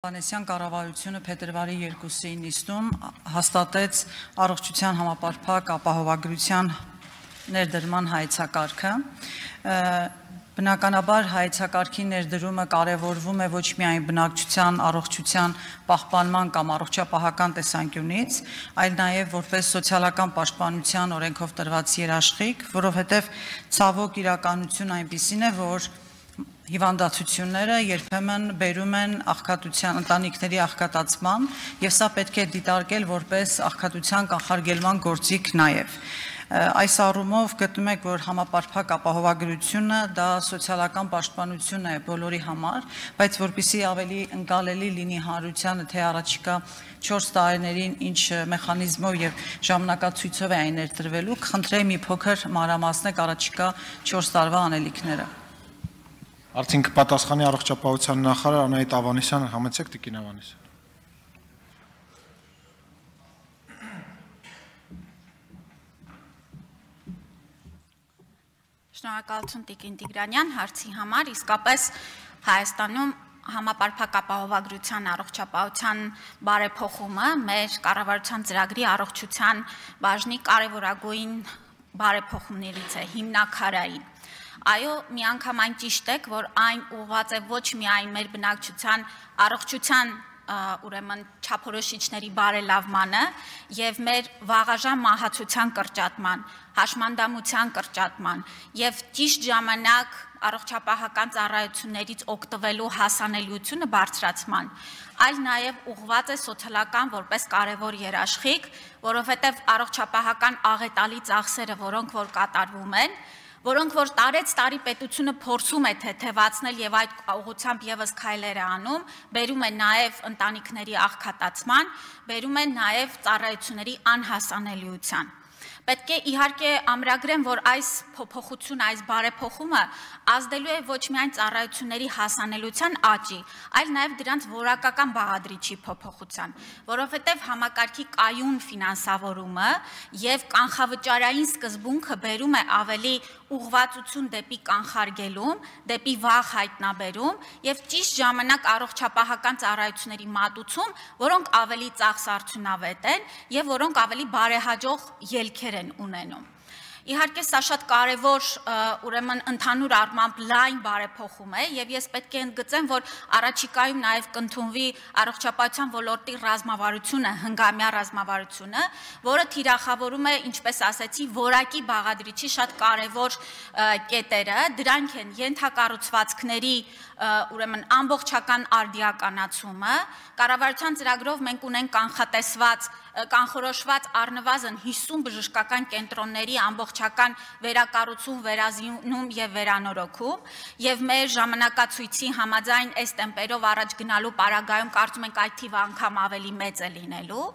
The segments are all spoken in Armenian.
Անեսյան կառավարությունը փետրվարի 2-ի նիստում հաստատեց առողջության համապարփակ ապահովագրության ներդրման հայեցակարգը։ Բնականաբար հայեցակարգի ներդրումը կարևորվում է ոչ միայն բնակչության առողջության պահպանման կամ առողջապահական տեսանկյունից, այլ նաև որպես սոցիալական պաշտպանության օրենքով տրված երաշխիք, որովհետև ցավոք իրականություն այնպիսին է, որ հիվանդացությունները երբեմն բերում են աղքատության, ընտանիքների աղքատացման, եւ սա պետք է դիտարկել որպես աղքատության կանխարգելման գործիք նաեւ։ Այս առումով գտնում եք, որ համապարփակ ապահովագրությունը դա սոցիալական պաշտպանություն է բոլորի համար, բայց որpիսի ավելի ընկալելի լինի հանրությանը, թե առաջիկա 4 տարիներին ինչ մեխանիզմով եւ ժամանակացույցով է այն ներդրվելու, խնդրեի մի փոքր մանրամասնեք առաջիկա 4 տարվա անելիքները։ Արդեն կպատասխանի առողջապահության նախարար Անահիտ Ավանեսյանը, համեցեք Տիկին Ավանեսյան։ Շնորհակալություն Տիկին Տիգրանյան հարցի համար։ Իսկապես Հայաստանում համապարփակ ապահովագրության առողջապահության բարեփոխումը մեր կառավարության ծրագրի առողջության բաժնի կարևորագույն բարեփոխումներից է հիմնակարային։ Այո, միանգամայն ճիշտ եք, որ այն ուղղված է ոչ միայն մեր բնակչության առողջության ուրեմն չափորոշիչների բարելավմանը եւ մեր վաղաժամ մահացության կրճատման, հաշմանդամության կրճատման եւ ճիշտ ժամանակ առողջապահական ծառայություններից օգտվելու հասանելիությունը բարձրացման, այլ նաև ուղղված է սոցիալական որպես կարևոր երաշխիք, որովհետև առողջապահական աղետալի ծախսերը, որոնք որ կատարվում են, որոնք որ տարեց տարի պետությունը փորձում է թեթևացնել եւ այդ ուղղությամբ եւս քայլեր է անում, բերում է նաեւ ընտանիքների աղքատացման, բերում է նաեւ ծառայությունների անհասանելիության։ Պետք է իհարկե ամրագրեմ, որ այս փոփոխությունը, այս բարեփոխումը ազդելու է ոչ միայն ծառայությունների հասանելիության աճի, այլ նաև դրանց որակական բաղադրիչի փոփոխության, որովհետև համակարգի կայուն ֆինանսավորումը եւ կանխավճարային սկզբունքը բերում է ավելի ուղղվածություն դեպի կանխարգելում, դեպի վաղ հայտնաբերում եւ ճիշտ ժամանակ առողջապահական ծառայությունների մատուցում, որոնք ավելի ծախսարդյունավետ են եւ որոնք ավելի բարեհաջող ելքեր են ունենում։ Իհարկե սա շատ կարևոր ուրեմն ընդհանուր առմամբ լայն բարեփոխում է եւ ես պետք է ընդգծեմ, որ առաջիկայում նաեւ կընդունվի առողջապահության ոլորտի ռազմավարությունը, հնգամյա ռազմավարությունը, որը թիրախավորում է, ինչպես ասեցի, որակի բաղադրիչի շատ կարևոր կետերը, դրանք են ենթակառուցվածքների ուրեմն ամբողջական արդիականացումը, կառավարության ծրագրով մենք ունենք կանխատեսված կանխորոշված առնվազն 50 բժշկական կենտրոնների ամբողջական վերակառուցում, վերազինում եւ վերանորոգում եւ մեր ժամանակացույցի համաձայն այս տեմպերով առաջ գնալու պարագայում կարծում ենք այդ թիվը անգամ ավելի մեծ է լինելու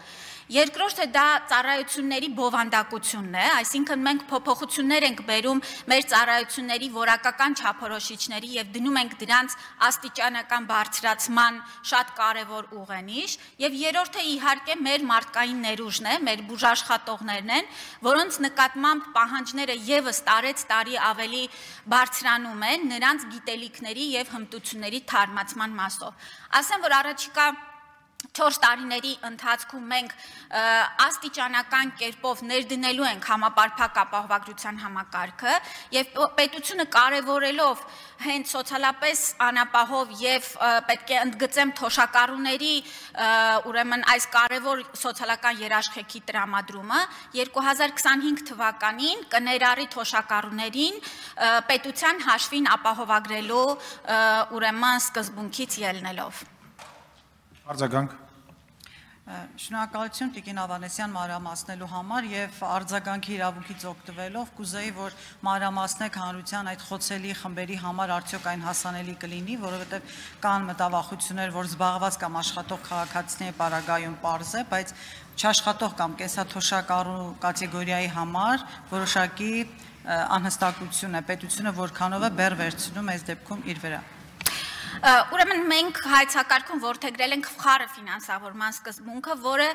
Երկրորդը դա ծառայությունների բովանդակությունն է, այսինքն մենք փոփոխություններ ենք բերում մեր ծառայությունների որակական չափորոշիչների եւ դնում ենք դրանց աստիճանական բարձրացման շատ կարեւոր ուղենիշ եւ երրորդը իհարկե մեր մարդկային ներուժն է, մեր բուժաշխատողներն են, որոնց նկատմամբ պահանջները եւս տարեց տարի ավելի բարձրանում են նրանց գիտելիքների եւ հմտությունների թարմացման մասով։ Ասեմ, որ առաջիկա 4 տարիների ընթացքում մենք աստիճանական կերպով ներդնելու ենք համապարփակ ապահովագրության համակարգը եւ պետությունը կարևորելով հենց սոցիալապես անապահով եւ պետք է ընդգծեմ թոշակառուների ուրեմն այս կարևոր սոցիալական երաշխիքի տրամադրումը 2025 թվականին կներառի թոշակառուներին պետության հաշվին ապահովագրելու ուրեմն սկզբունքից ելնելով Արձագանք Շնորհակալություն Տիկին Ավանեսյան մանրամասնելու համար եւ արձագանքի իրավունքից օգտվելով կուզեի որ մանրամասնեք հանրության այդ խոցելի խմբերի համար արդյոք այն հասանելի կլինի, որովհետեւ կան մտավախություններ, որ զբաղված կամ աշխատող քաղաքացիների պարագայում པարզ է, բայց չաշխատող կամ կեսաթոշակառու կատեգորիայի համար որոշակի անհստակություն է պետությունը որքանով է բեր վերցնում այս դեպքում իր վրա։ Ուրեմն մենք հայցակարգում որդեգրել ենք խարը ֆինանսավորման սկզբունքը, որը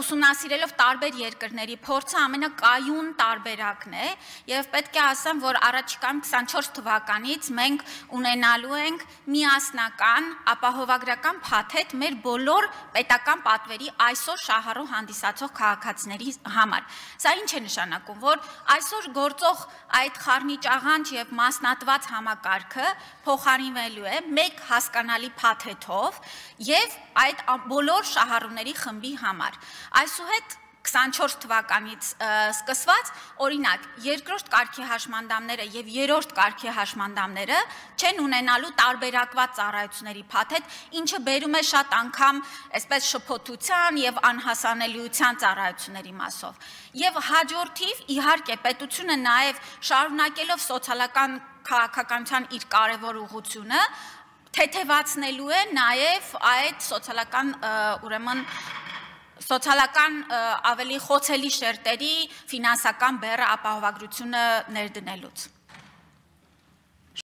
ուսումնասիրելով տարբեր երկրների փորձը ամենակայուն տարբերակն է, եւ պետք է ասեմ, որ առաջիկան 24 թվականից մենք ունենալու ենք միասնական ապահովագրական փաթեթ մեր բոլոր պետական պատվերի այսօր շահառու հանդիսացող քաղաքացիների համար։ Սա ինչ է նշանակում, որ այսօր գործող այդ խառնիճ աղանջ եւ մասնատված համակարգը փոխարինվելու է մեկ հասկանալի փաթեթով եւ այդ բոլոր շահառուների խմբի համար։ Այսուհետ 24 թվականից սկսված օրինակ երկրորդ կարգի հաշմանդամները եւ երրորդ կարգի հաշմանդամները չեն ունենալու տարբերակված ծառայությունների փաթեթ, ինչը բերում է շատ անգամ այսպես շփոթության եւ անհասանելիության ծառայությունների մասով։ Եվ հաջորդիվ իհարկե պետությունը նաեւ շարունակելով սոցիալական քաղաքականության իր կարևոր ուղությունը թեթևացնելու է նաև այդ սոցիալական ուրեմն սոցիալական ավելի խոցելի շերտերի ֆինանսական բեռը ապահովագրությունը ներդնելուց